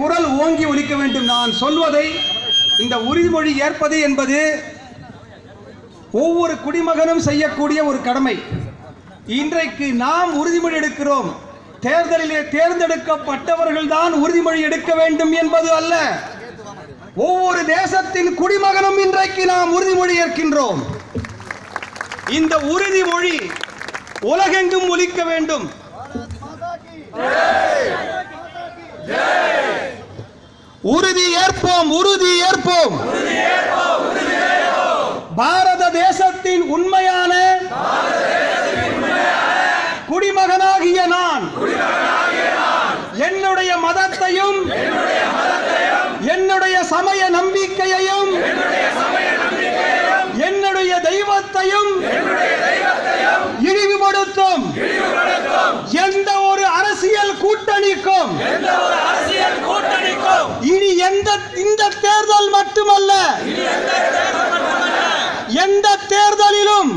குரல் ஓங்கி ஒலிக்க வேண்டும். நான் சொல்வதை இந்த உறுதிமொழி ஏற்பது என்பது ஒவ்வொரு குடிமகனும் செய்யக்கூடிய ஒரு கடமை. இன்றைக்கு நாம் உறுதிமொழி எடுக்கிறோம். தேர்தலிலே தேர்ந்தெடுக்கப்பட்டவர்கள் தான் உறுதிமொழி எடுக்க வேண்டும் என்பது அல்ல. ஒவ்வொரு தேசத்தின் குடிமகனும் இன்றைக்கு நாம் உறுதிமொழி ஏற்கின்றோம். இந்த உறுதிமொழி உலகெங்கும் ஒலிக்க வேண்டும். உறுதி ஏற்போம் உறுதி ஏற்போம். பாரத தேசத்தின் உண்மையான குடிமகனாகிய நான். என்னுடைய மதத்தையும் என்னுடைய சமய நம்பிக்கையை எந்த இந்த தேர்தல் மட்டுமல்ல. எந்த தேர்தலிலும்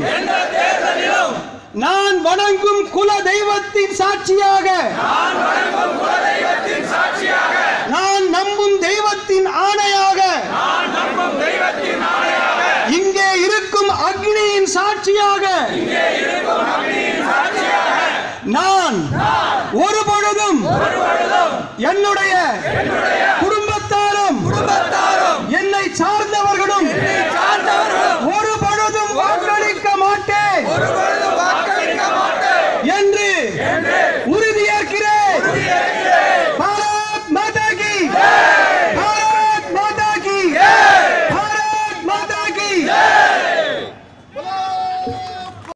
நான் வணங்கும் குல தெய்வத்தின் சாட்சியாக நான் நம்பும் தெய்வத்தின் ஆணையாக இங்கே இருக்கும் அக்னியின் சாட்சியாக நான் ஒரு பொழுதும் என்னுடைய